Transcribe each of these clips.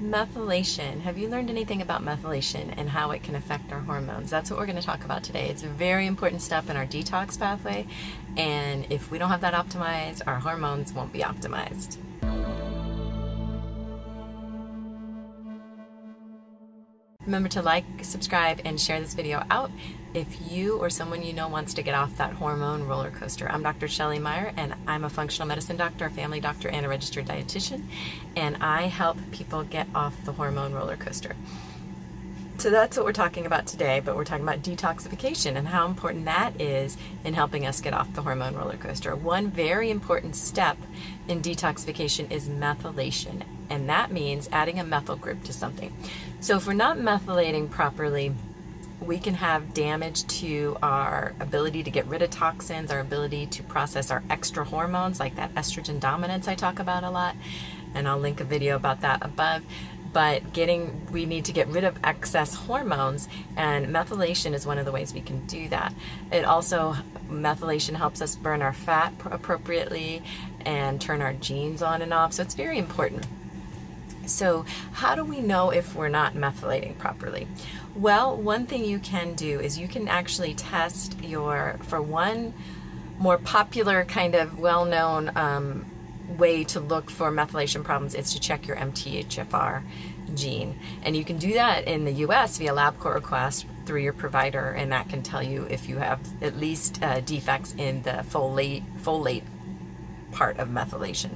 Methylation. Have you learned anything about methylation and how it can affect our hormones? That's what we're going to talk about today. It's a very important step in our detox pathway, and if we don't have that optimized, our hormones won't be optimized. Remember to like, subscribe, and share this video out if you or someone you know wants to get off that hormone roller coaster. I'm Dr. Shelley Meyer, and I'm a functional medicine doctor, a family doctor, and a registered dietitian, and I help people get off the hormone roller coaster. So that's what we're talking about today, but we're talking about detoxification and how important that is in helping us get off the hormone roller coaster. One very important step in detoxification is methylation and that means adding a methyl group to something. So if we're not methylating properly, we can have damage to our ability to get rid of toxins, our ability to process our extra hormones, like that estrogen dominance I talk about a lot. And I'll link a video about that above. But getting, we need to get rid of excess hormones, and methylation is one of the ways we can do that. It also, methylation helps us burn our fat appropriately and turn our genes on and off. So it's very important. So how do we know if we're not methylating properly? Well, one thing you can do is you can actually test your, for one more popular kind of well-known um, way to look for methylation problems is to check your MTHFR gene. And you can do that in the US via LabCorp request through your provider, and that can tell you if you have at least uh, defects in the folate, folate part of methylation.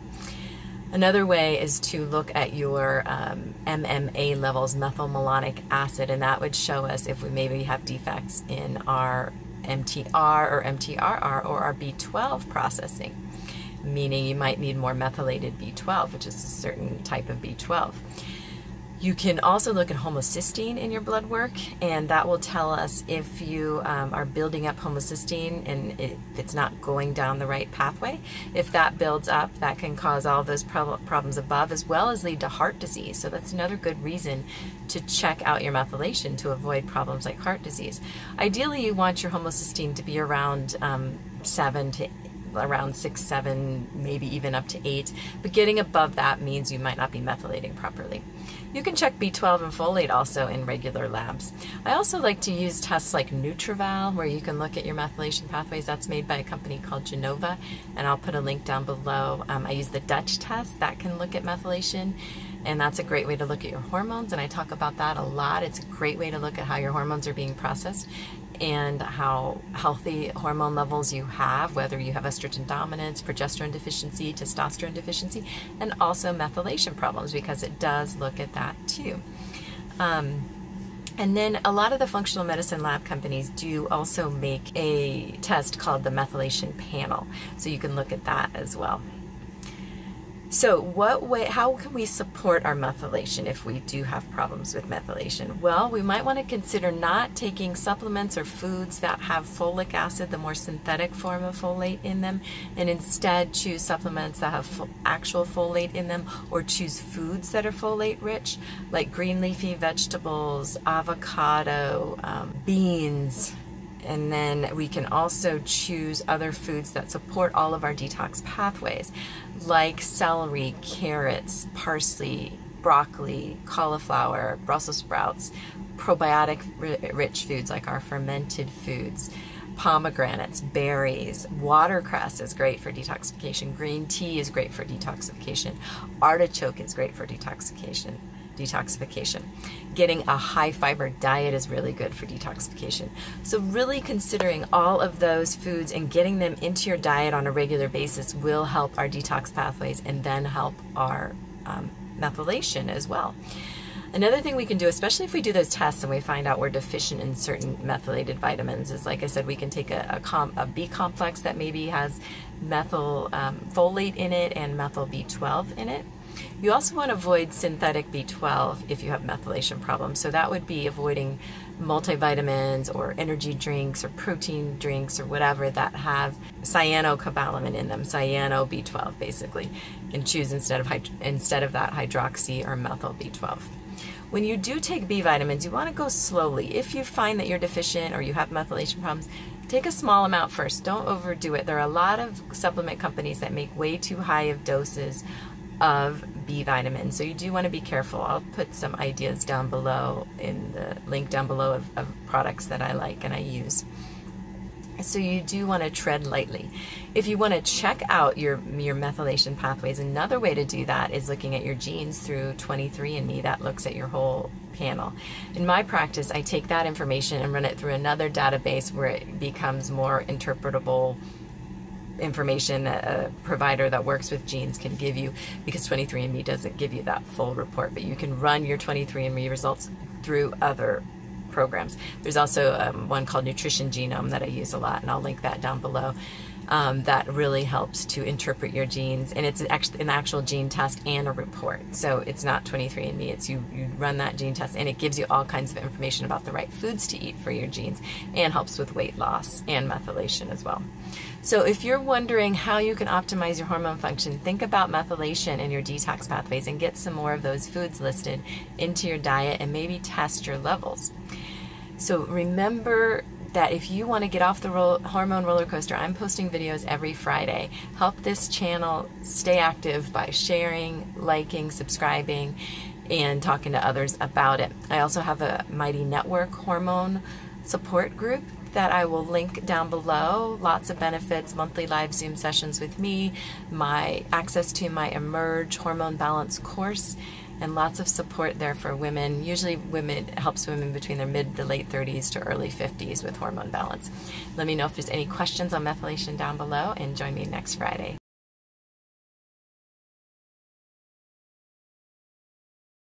Another way is to look at your um, MMA levels, methylmalonic acid, and that would show us if we maybe have defects in our MTR or MTRR or our B12 processing, meaning you might need more methylated B12, which is a certain type of B12. You can also look at homocysteine in your blood work, and that will tell us if you um, are building up homocysteine and if it's not going down the right pathway. If that builds up, that can cause all those problems above as well as lead to heart disease. So that's another good reason to check out your methylation to avoid problems like heart disease. Ideally, you want your homocysteine to be around um, 7 to around six, seven, maybe even up to eight. But getting above that means you might not be methylating properly. You can check B12 and folate also in regular labs. I also like to use tests like NutrEval, where you can look at your methylation pathways. That's made by a company called Genova, and I'll put a link down below. Um, I use the Dutch test that can look at methylation and that's a great way to look at your hormones and I talk about that a lot. It's a great way to look at how your hormones are being processed and how healthy hormone levels you have, whether you have estrogen dominance, progesterone deficiency, testosterone deficiency, and also methylation problems because it does look at that too. Um, and then a lot of the functional medicine lab companies do also make a test called the methylation panel. So you can look at that as well. So what way, how can we support our methylation if we do have problems with methylation? Well, we might want to consider not taking supplements or foods that have folic acid, the more synthetic form of folate in them, and instead choose supplements that have actual folate in them or choose foods that are folate rich, like green leafy vegetables, avocado, um, beans, and then we can also choose other foods that support all of our detox pathways, like celery, carrots, parsley, broccoli, cauliflower, Brussels sprouts, probiotic rich foods like our fermented foods, pomegranates, berries, watercress is great for detoxification, green tea is great for detoxification, artichoke is great for detoxification detoxification. Getting a high fiber diet is really good for detoxification. So, really considering all of those foods and getting them into your diet on a regular basis will help our detox pathways and then help our um, methylation as well. Another thing we can do, especially if we do those tests and we find out we're deficient in certain methylated vitamins, is like I said, we can take a, a, com, a B complex that maybe has methyl um, folate in it and methyl B12 in it you also want to avoid synthetic B12 if you have methylation problems. So that would be avoiding multivitamins or energy drinks or protein drinks or whatever that have cyanocobalamin in them, cyano B12 basically, and choose instead of instead of that hydroxy or methyl B12. When you do take B vitamins, you want to go slowly. If you find that you're deficient or you have methylation problems, take a small amount first. Don't overdo it. There are a lot of supplement companies that make way too high of doses of B vitamins. So you do want to be careful. I'll put some ideas down below in the link down below of, of products that I like and I use. So you do want to tread lightly. If you want to check out your your methylation pathways, another way to do that is looking at your genes through 23andMe. That looks at your whole panel. In my practice, I take that information and run it through another database where it becomes more interpretable information a provider that works with genes can give you because 23andMe doesn't give you that full report, but you can run your 23andMe results through other programs. There's also um, one called Nutrition Genome that I use a lot, and I'll link that down below um, that really helps to interpret your genes. And it's actually an actual gene test and a report. So it's not 23andMe. It's you, you run that gene test and it gives you all kinds of information about the right foods to eat for your genes and helps with weight loss and methylation as well. So if you're wondering how you can optimize your hormone function, think about methylation in your detox pathways and get some more of those foods listed into your diet and maybe test your levels. So remember that if you want to get off the roll, hormone roller coaster, I'm posting videos every Friday. Help this channel stay active by sharing, liking, subscribing, and talking to others about it. I also have a Mighty Network hormone support group that I will link down below. Lots of benefits, monthly live Zoom sessions with me, my access to my Emerge Hormone Balance course, and lots of support there for women. Usually, women helps women between their mid to late 30s to early 50s with hormone balance. Let me know if there's any questions on methylation down below, and join me next Friday.